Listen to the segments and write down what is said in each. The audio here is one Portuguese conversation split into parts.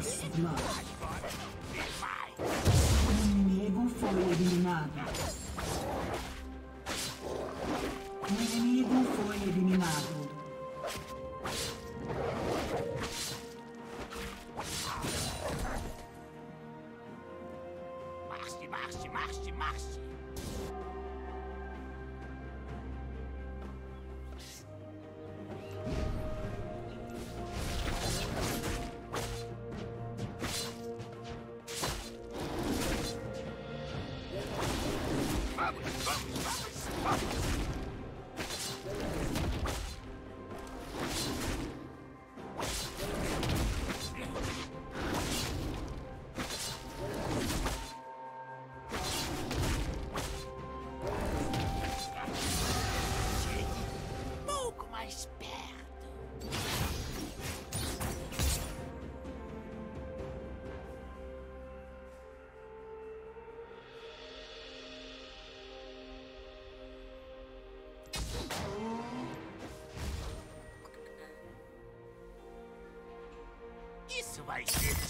first blood. zwei Schritte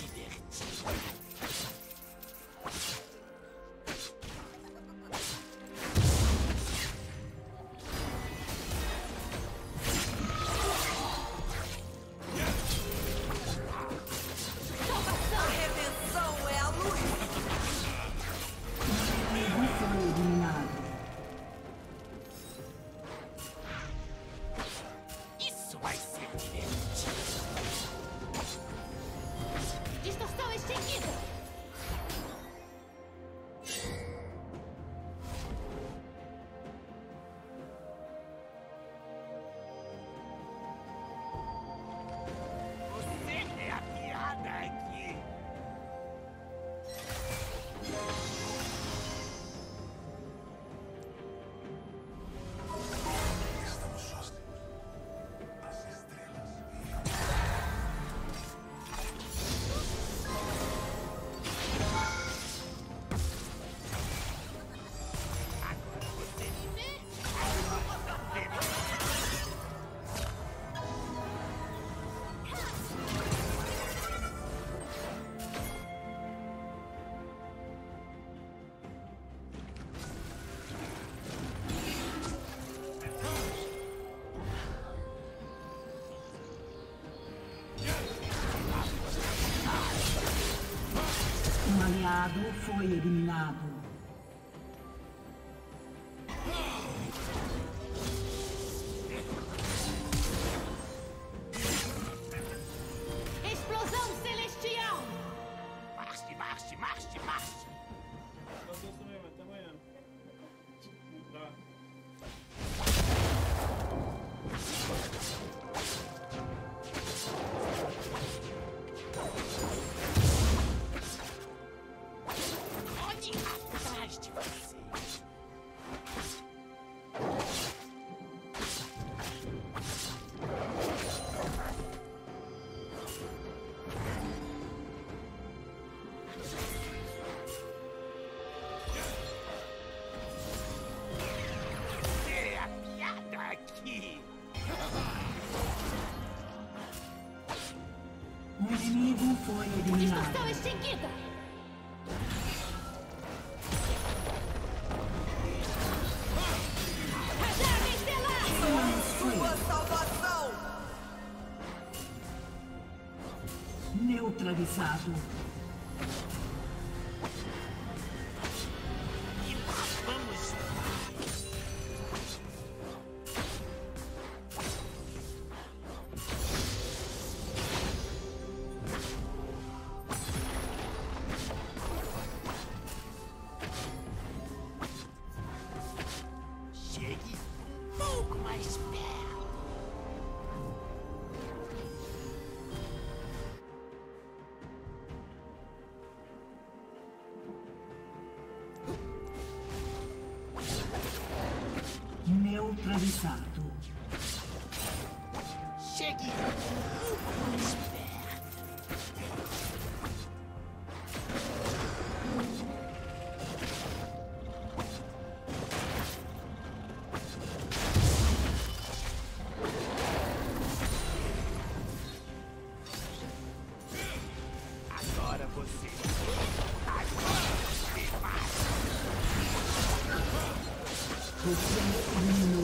aliado foi eliminado. improvisado. localizado. Chegue mais Agora você. Agora você é vai. Você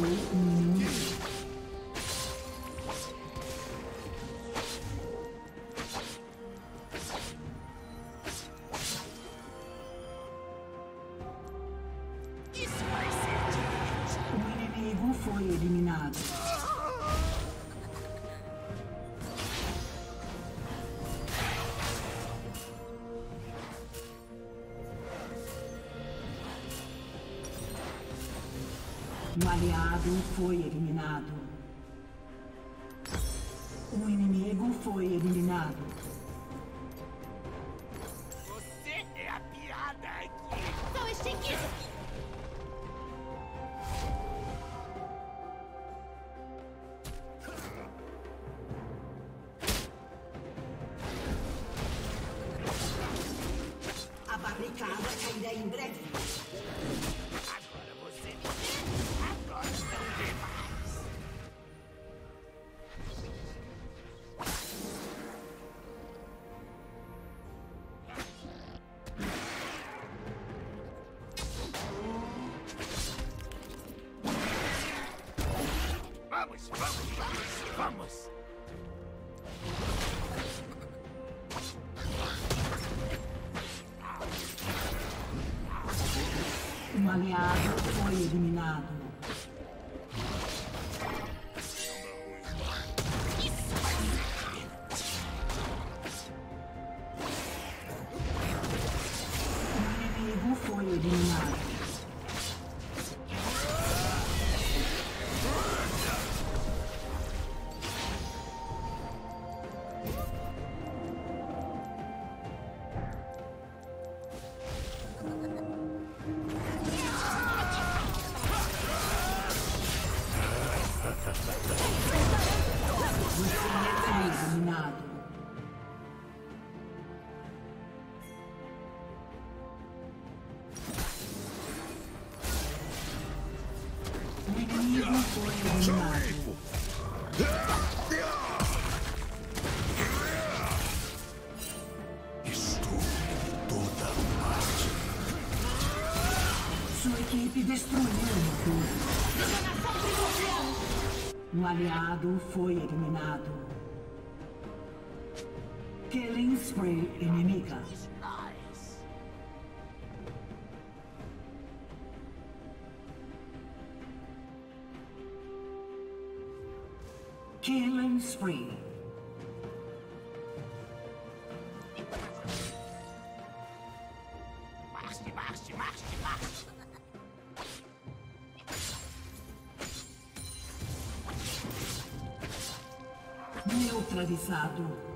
aliado foi eliminado. Um aliado foi eliminado. aliado foi eliminado. Killing spree inimiga. Killing spree. Marche, marche, marche, marche. realizado.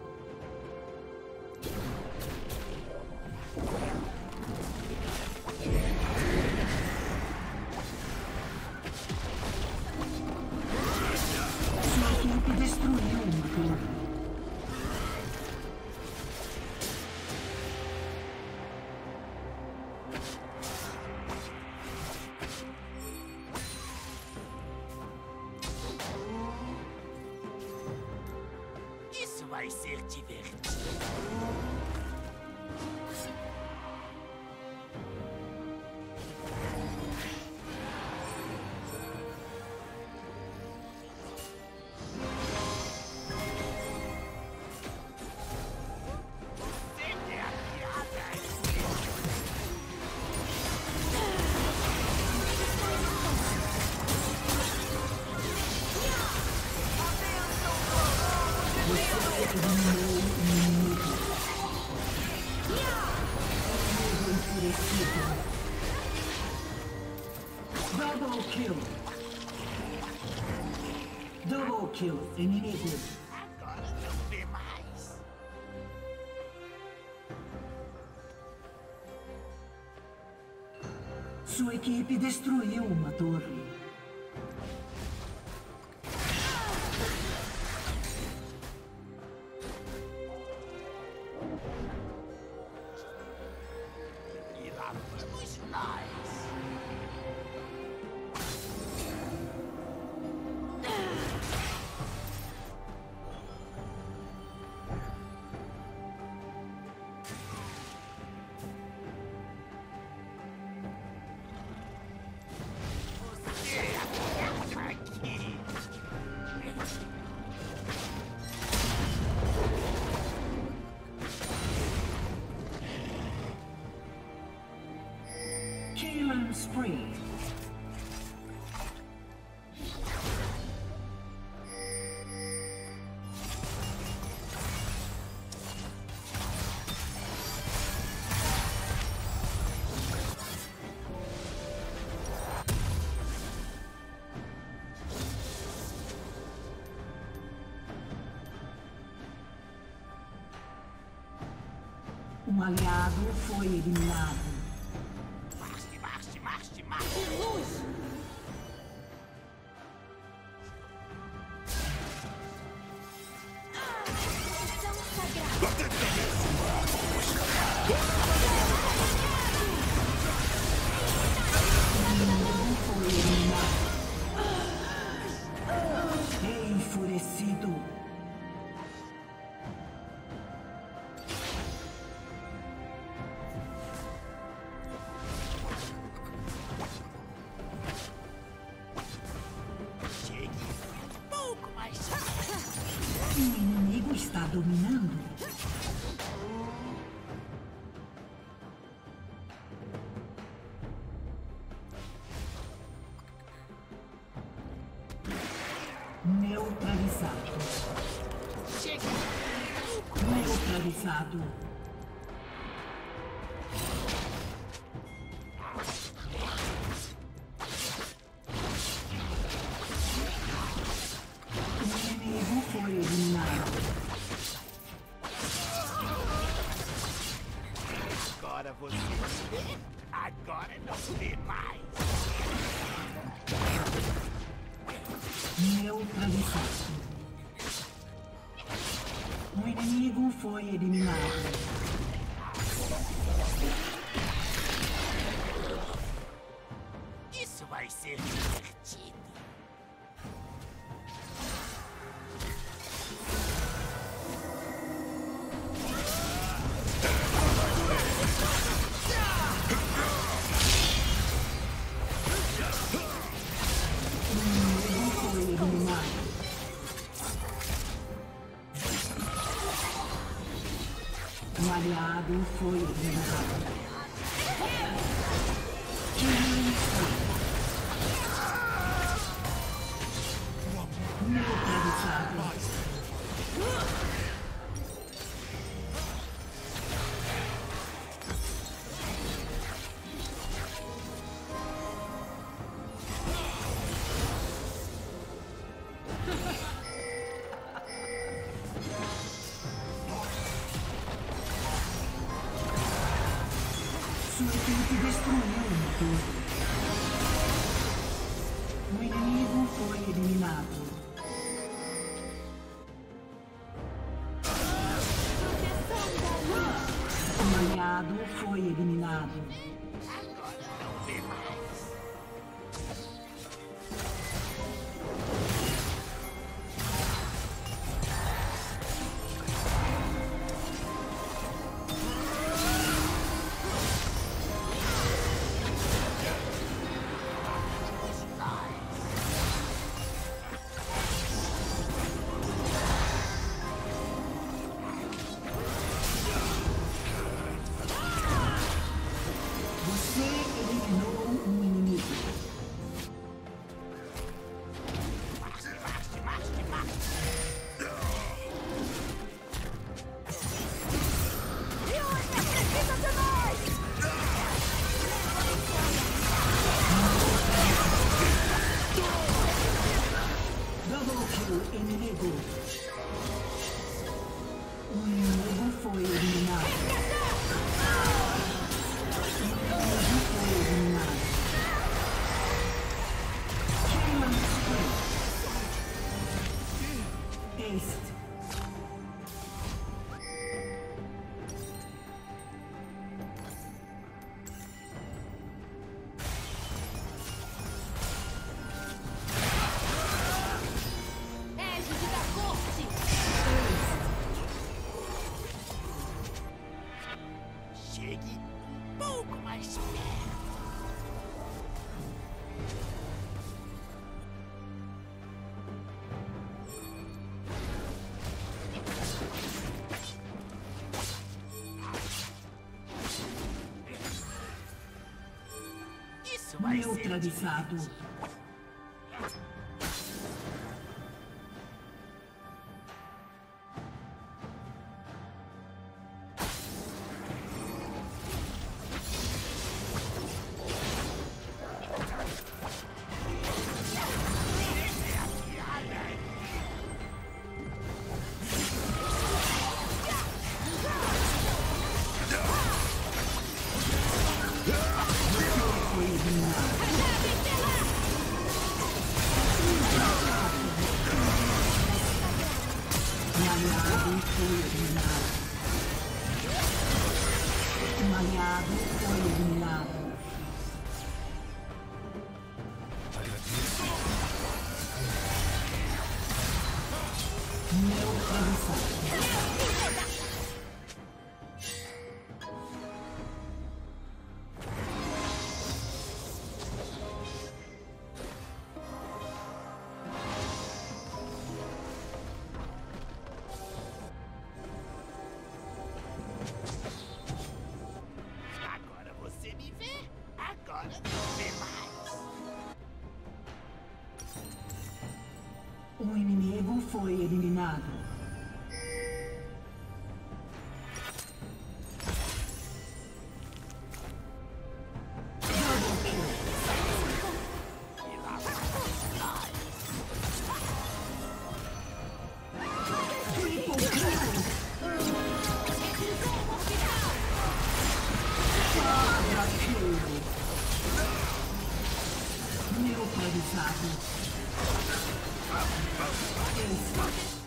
combateu os. Agora não vê mais. Sua equipe destruiu uma torre. Killing spree. Um aliado foi eliminado. Before. な、neutralizado. foi eliminado. Neutralizado. Inside.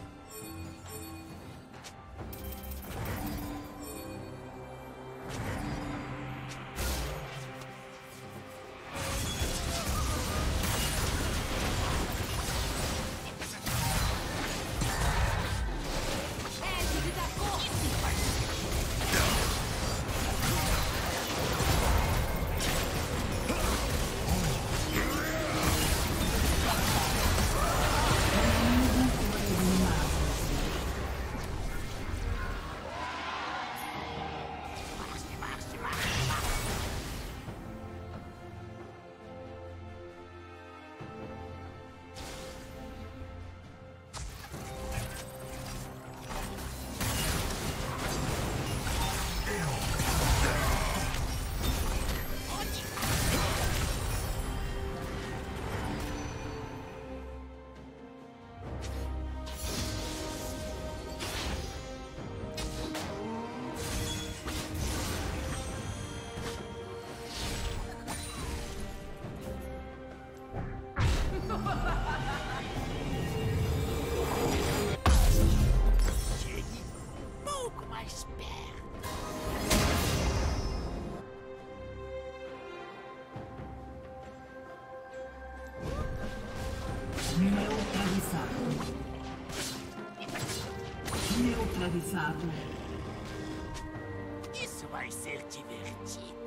Neutralizado. Neutralizado. Isso vai ser divertido.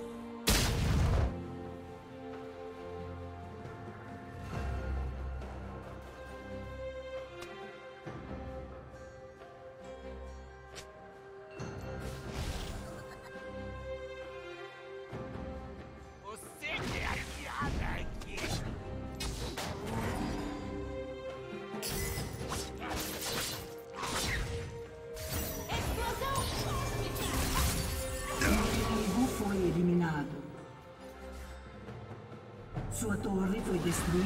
Sua torre foi destruída.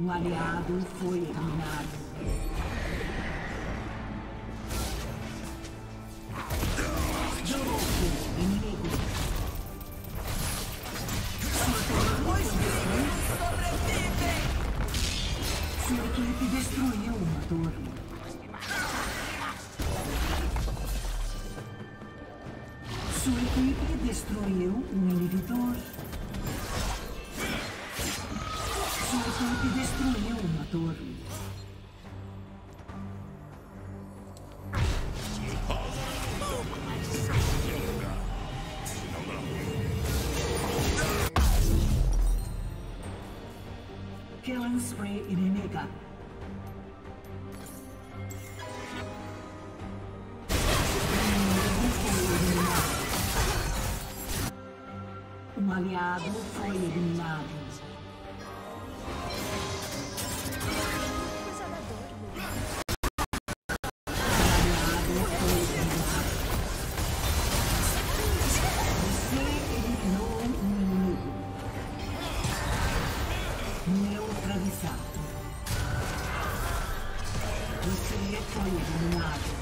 Um aliado foi eliminado. Sua equipe destruiu. Killing spray inimiga. Um aliado foi eliminado. Neutralizado. Você foi